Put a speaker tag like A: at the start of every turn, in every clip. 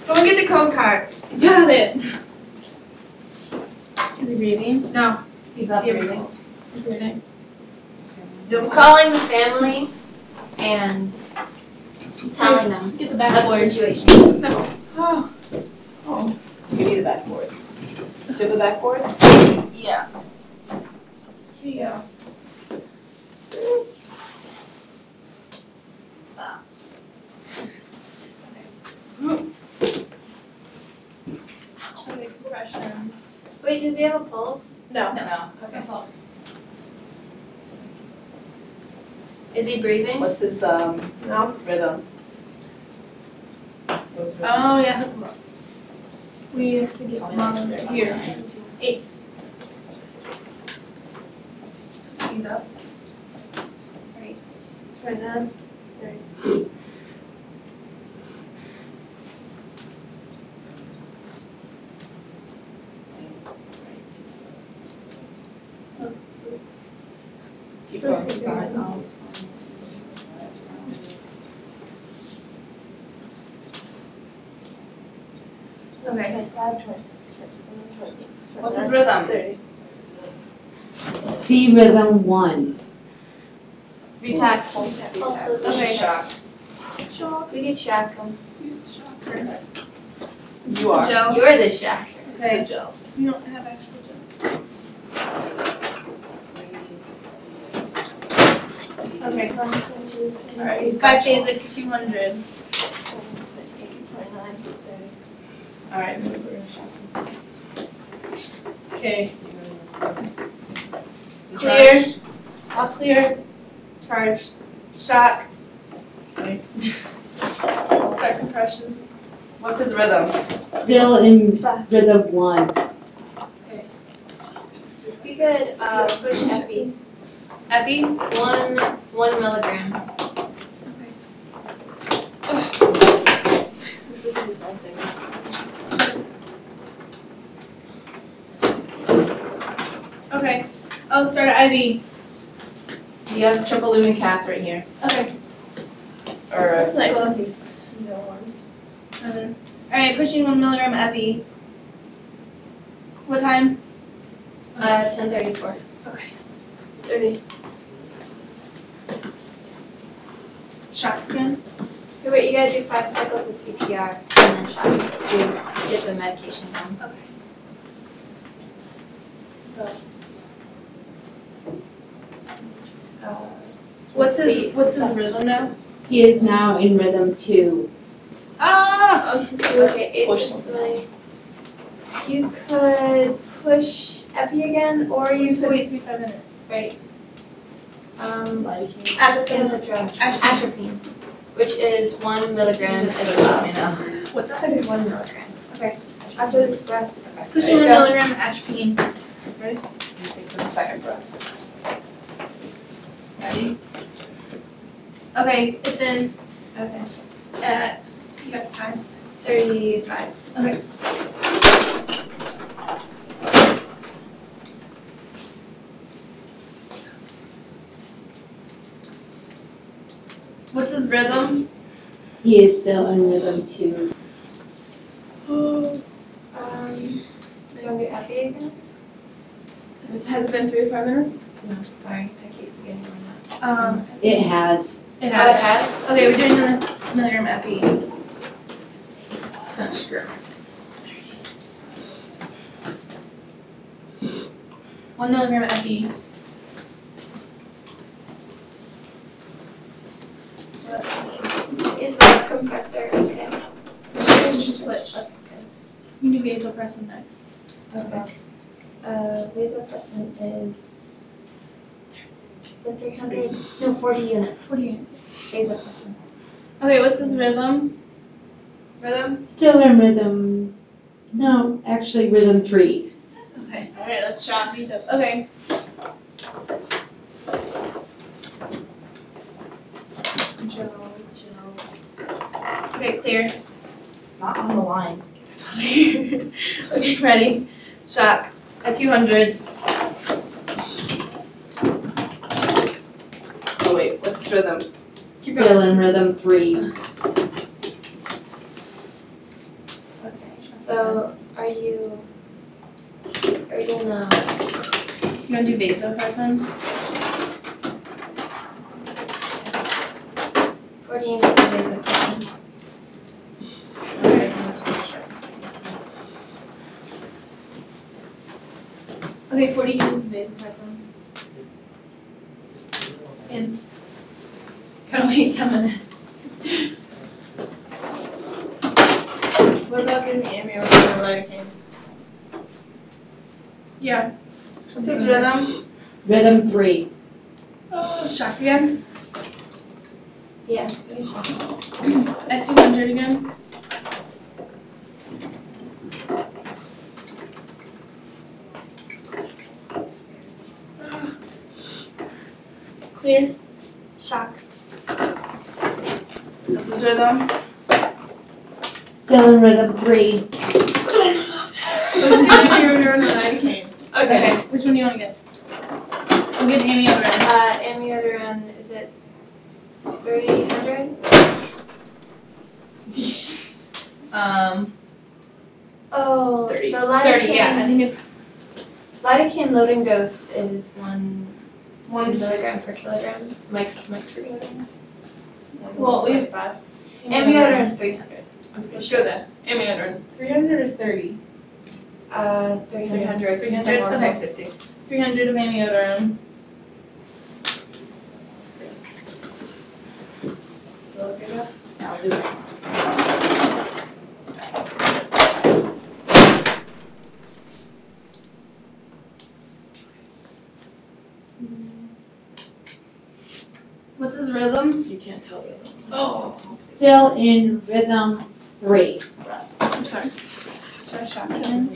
A: Someone get the code cart.
B: Got it. Is he breathing?
A: No.
B: He's not breathing.
A: He's breathing.
C: I'm calling the family and telling them
B: Get the
C: about the
B: backboard.
C: situation.
B: Oh.
A: Oh.
B: You need a backboard. Do you have a backboard?
A: Yeah. Here you go. Okay, compression.
C: Wait, does he have a pulse?
A: No.
B: No.
C: Okay. Pulse. Is he breathing?
B: What's his um
A: No.
B: rhythm?
A: Oh, yeah, hook 'em up. We have to get them on here. Eight. He's up. Right. Twenty-nine. Thirty.
B: Keep going, keep
A: Okay.
B: What's his rhythm?
A: Thirty.
D: C rhythm one.
A: VTAC. Pulse.
C: Pulses.
B: This
C: Okay.
B: shock.
C: We could shock him.
A: Use shocker.
B: You are.
A: Gel.
C: You're the shocker.
A: Okay.
B: gel.
A: We don't have actual gel.
C: Okay. One, two, three.
A: Alright, he's got biphasic two hundred. Alright, we're gonna shock. Okay,
B: You
A: Clear.
B: charge?
A: all clear, charge, shock. Okay. Start compressions.
B: What's his rhythm?
D: Still in rhythm one.
C: We could uh, push epi.
A: Epi?
C: One one milligram.
B: This is blessing.
A: Okay, I'll start at IV.
B: He has triple lumen cath right here.
A: Okay.
B: Or
A: That's nice.
B: close.
A: Another. Alright, pushing one milligram epi. What time?
C: Uh, ten thirty four.
A: Okay. Thirty. Shock again?
C: Wait, you gotta do five cycles of CPR and then shock to get the medication down.
A: Okay. What's his, what's his rhythm now?
D: He is now in rhythm two.
A: Ah!
C: Oh, since you okay, it's
B: Push
C: just slice. You could push epi again, or
A: You
C: you
A: have to
C: could
A: wait three, five minutes.
C: Right. Um,
B: Lidocaine.
C: at the of the drug, atropine, which is one milligram as well.
B: Know.
A: What's that?
C: One milligram. Okay. After this breath.
A: Pushing one milligram atropine.
B: You take the second breath. Ready?
A: Okay, it's in
C: Okay.
A: at, you got time.
C: Thirty-five.
A: What's his rhythm?
D: He is still in rhythm two.
C: Um, do you want to do epi again?
A: This has been three or four minutes?
C: No, sorry, I keep forgetting we're not.
A: Um,
D: It has.
A: it
C: Oh, it
A: has.
C: has?
A: Okay, we're doing a milligram epi. It's not sure. One milligram epi.
C: Is the compressor okay?
A: Switch. Okay. You do vasopressin next.
C: Okay. Uh, vasopressin is. Is it three hundred? No, forty units.
A: Forty units.
C: Vasopressin.
A: Okay, what's his rhythm? Rhythm?
D: Still in rhythm. No, actually rhythm three.
A: Okay. Alright, let's shot. Okay. Okay, clear.
B: Not on the line.
A: okay, ready? Shock. At 200.
B: Oh wait, what's his rhythm?
A: Keep
D: Still in rhythm three.
C: Okay, So are you, are you the,
A: You gonna do vasopressin?
C: forty units of vasopressin?
A: Okay, forty units of vasopressin. In. Gotta wait ten minutes.
B: What about getting amio or lidocaine?
A: Yeah. What's his rhythm?
D: Rhythm three.
A: Oh, shock again.
C: Yeah, okay, sure.
A: At two hundred again. Clear.
C: Shock.
B: What's his rhythm?
D: Still in rhythm three.
B: What's the amio or lidocaine?
A: Okay, which one do you wanna get? We'll get amiodarone.
C: Uh, amiodarone, is it three hundred?
B: Um,
C: Oh, the
B: Thirty.
C: lidocaine.
A: Thirty, yeah, I think it's,
C: Lidocaine loading dose is one
B: one
C: milligram per kilogram. Mike's Mike's reading this.
A: well, we have five.
C: Amiodarone is three hundred.
B: Let's go there. Amio
A: Three hundred or thirty?
C: Uh, three
B: Three
C: hundred.
B: hundred.
A: 300, okay.
B: Fifty.
A: Three hundred of amiodarone.
B: So look it up.
A: I'll do it. What's his rhythm?
B: You can't tell the other ones.
A: Oh.
D: Still in rhythm three.
A: I'm sorry. Should I shock him?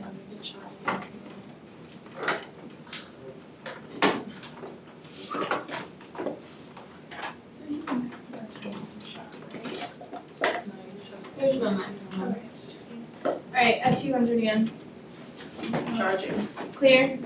B: Yeah, we could try.
C: There's no Mike's.
A: Alright, at two hundred again.
B: Charging.
A: Clear.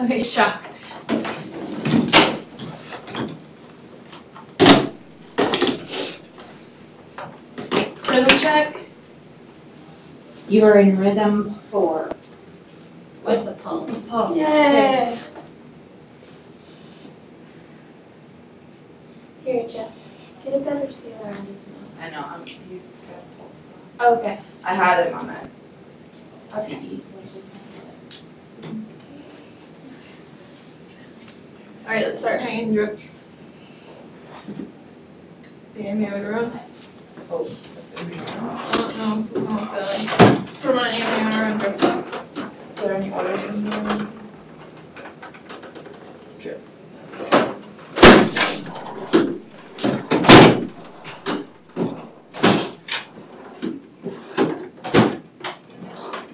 A: Okay, shock. Rhythm check.
D: You are in rhythm four.
C: With the pulse.
A: Pulse.
B: Yay!
C: Here, Jess, get a better seal around his mouth.
B: I know, I'm, he's got a pulse now.
C: Okay.
B: I had him on that
C: Okay.
B: CD. Alright, let's start hanging drips. The amiodarone. Oh, that's a real. Oh, no, this is not selling. From an amiodarone drip. Is there any others in here? Drip.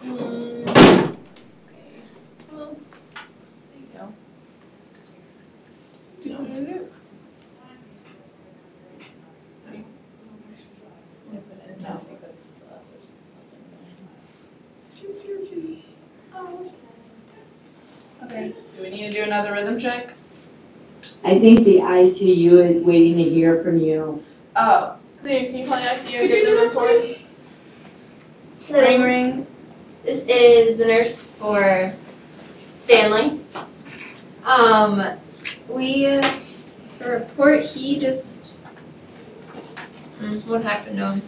B: Mm. Okay. Well, there you go. Do you want me to do it? No, because uh, there's nothing. Oh.
A: Okay.
B: Do we need to do another rhythm check?
D: I think the ICU is waiting to hear from you.
B: Oh, clear, can you call the ICU
A: Could
B: and get
A: you
B: the
A: do that,
B: report?
A: Ring ring.
C: This is the nurse for Stanley. Um, we, uh, report, he just, hmm, what happened to him?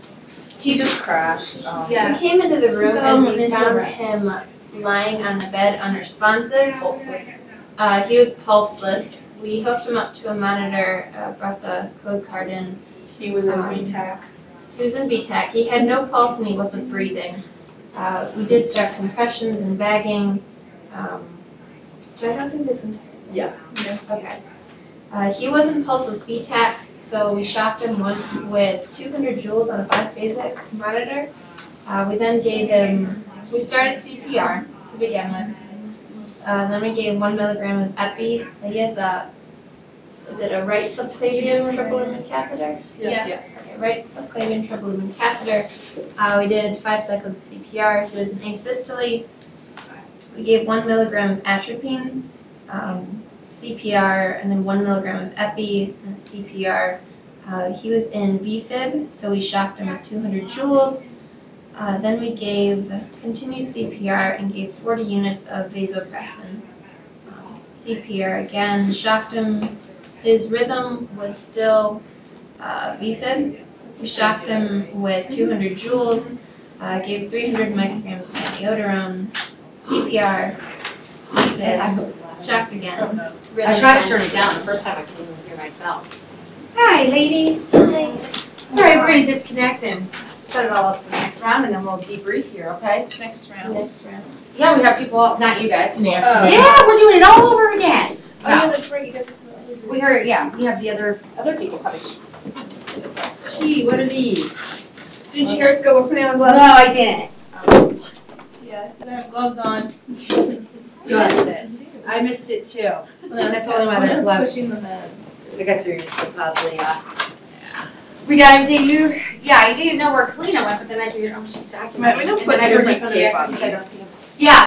B: He just crashed. Um,
A: Yeah.
C: We came into the room and we found him lying on the bed unresponsive.
B: Pulseless.
C: Uh, he was pulseless. We hooked him up to a monitor, uh, brought the code cart in.
B: He was in
C: Um,
B: VTAC.
C: He was in VTAC. He had no pulse and he wasn't breathing. Uh, we did start compressions and bagging. Um, I don't think this entire thing.
B: Yeah.
C: Okay. Uh, he was in pulseless VTAC, so we shocked him once with 200 joules on a biphasic monitor. Uh, we then gave him, we started CPR to begin with. Uh, then we gave one milligram of epi. He has a, is it a right subclavian triple lumen catheter?
A: Yeah.
B: Yes.
C: Okay, right subclavian triple lumen catheter. Uh, we did five cycles of CPR. He was in asystole. We gave one milligram of atropine. Um, CPR, and then one milligram of epi and CPR. Uh, he was in VFib, so we shocked him with 200 joules. Uh, then we gave continued CPR and gave 40 units of vasopressin. Um, CPR again, shocked him. His rhythm was still uh, VFib. We shocked him with 200 joules, uh, gave 300 micrograms of amiodarone, CPR, VFib, shocked again. Rhythm
D: I tried to turn it down the first time I came in here myself.
E: Hi, ladies. Hi.
D: All right, we're gonna disconnect and set it all up for the next round and then we'll debrief here, okay?
A: Next round.
C: Next round.
D: Yeah, we have people, not you guys.
A: In the
D: Oh, yeah, we're doing it all over again.
A: Oh, yeah, that's right, you guys have the other.
D: We heard, yeah, we have the other, other people coming.
A: Just give us us.
D: Gee, what are these?
E: Did you hear us go, we're putting on
D: No. I didn't.
A: Yeah, so I have gloves on.
D: Good. I missed it too. That's the only one that left.
A: Pushing them in.
D: I guess you're used to probably, uh. We got everything you, yeah, I didn't know where Kalina went, but then I figured, oh, she's documenting.
E: We don't put
D: then
E: everything
D: like
E: on the
D: tape on these. Yeah,